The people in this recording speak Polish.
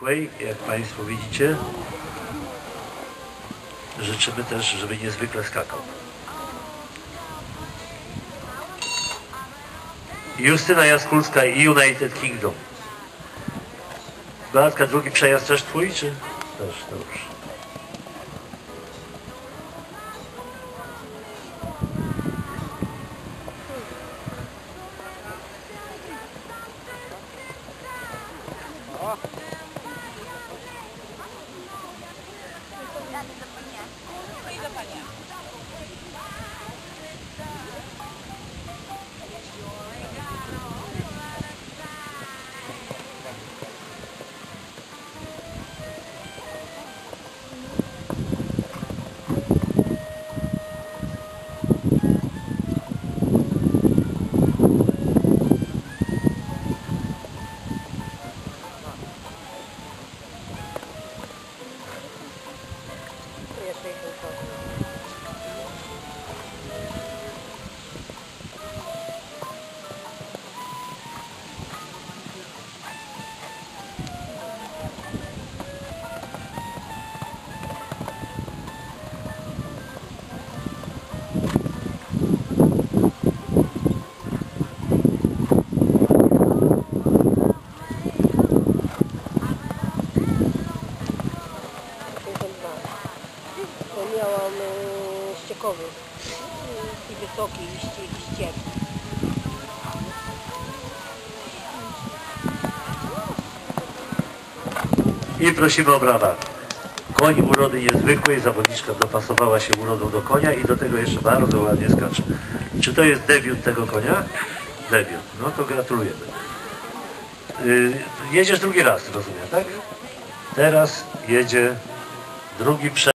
zwykłej, jak Państwo widzicie. Życzymy też, żeby niezwykle skakał. Justyna Jaskulska i United Kingdom. Beatka, drugi przejazd też twój, czy? Też, dobrze. To miałam e, ściekowy i wysoki i ście, i ściek. I prosimy o brawa. Koń urody niezwykłej, zawodniczka dopasowała się urodą do konia i do tego jeszcze bardzo ładnie skacze. Czy to jest debiut tego konia? Debiut. No to gratulujemy. Yy, jedziesz drugi raz, rozumiem, tak? Teraz jedzie drugi prze...